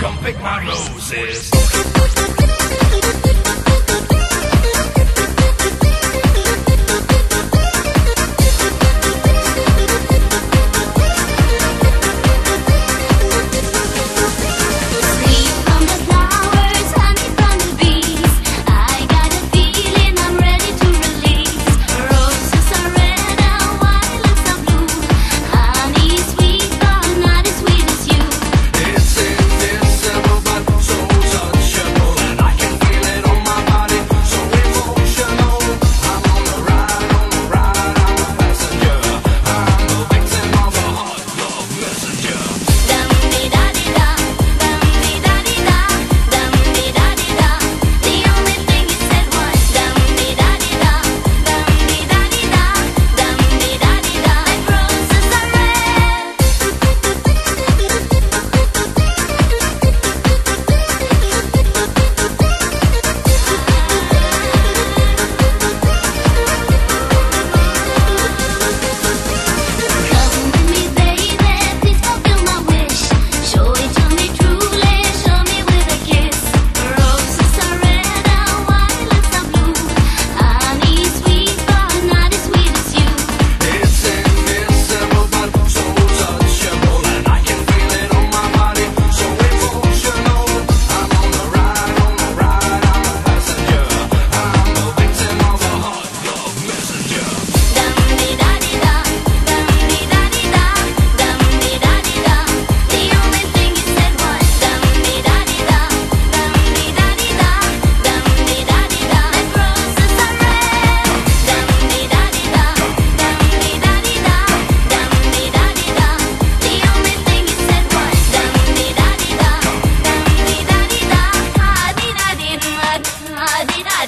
Come pick my roses.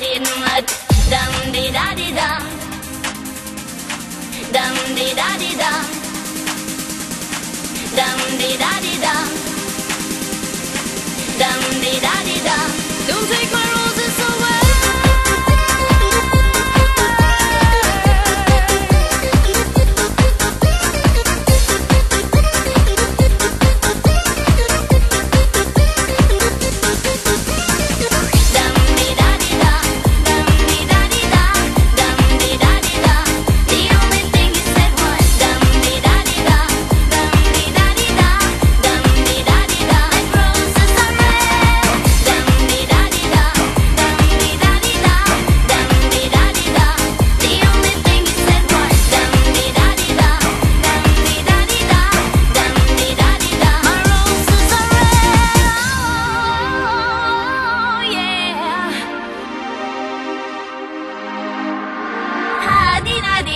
Dum di da di dum, dum di da di dum, dum di da di dum.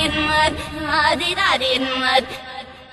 ராதிராதின்மர் ராதிராதின்மர்